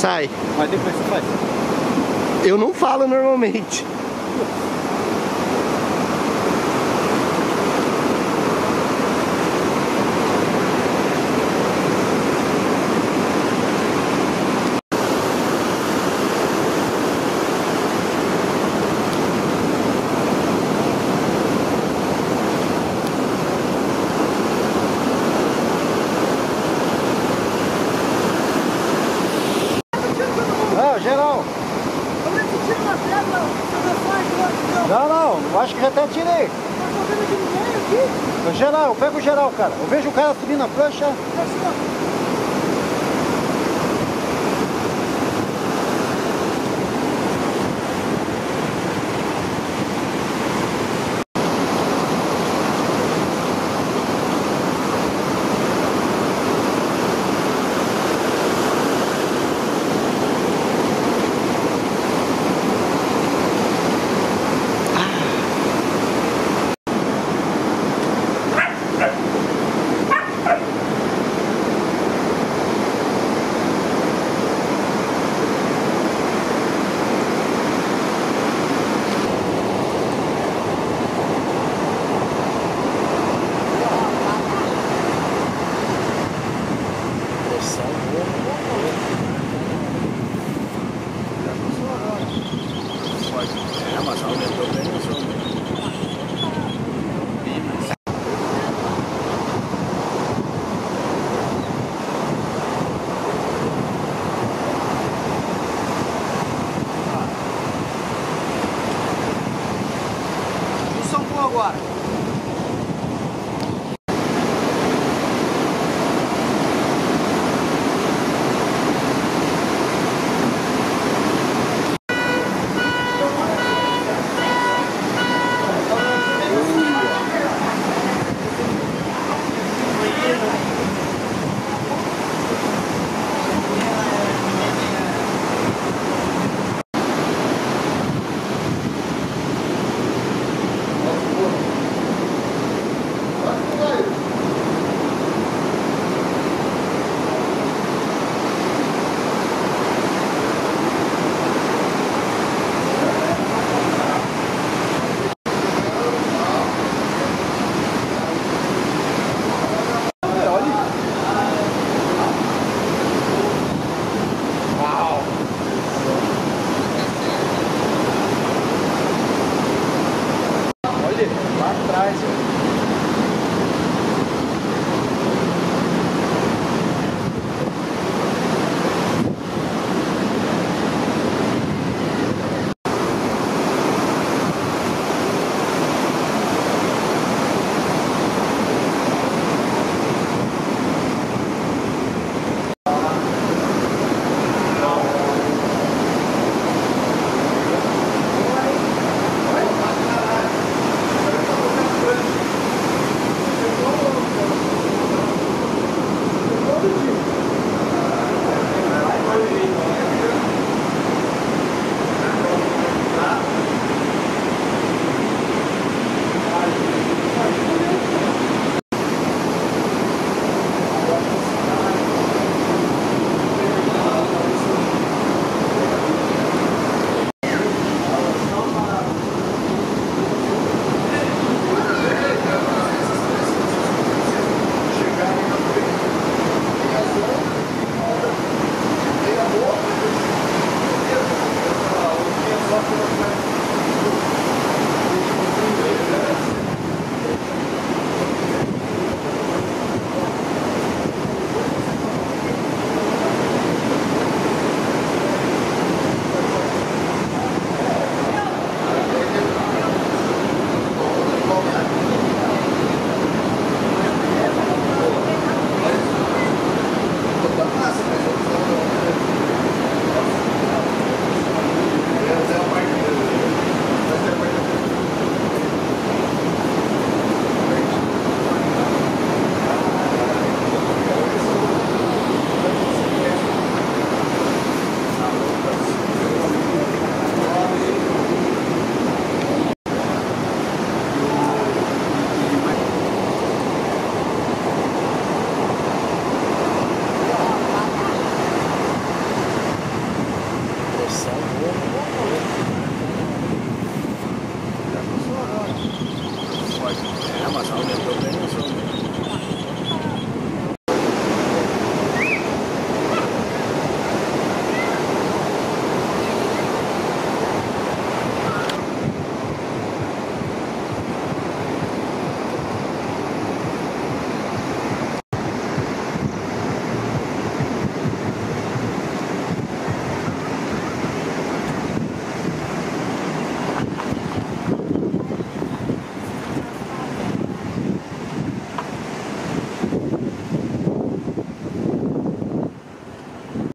Sai. Mas depois você faz. Eu não falo normalmente. Geral. Não, não, acho que já até tirei. Geral, eu pego o geral, cara. Eu vejo o cara subindo a prancha. water.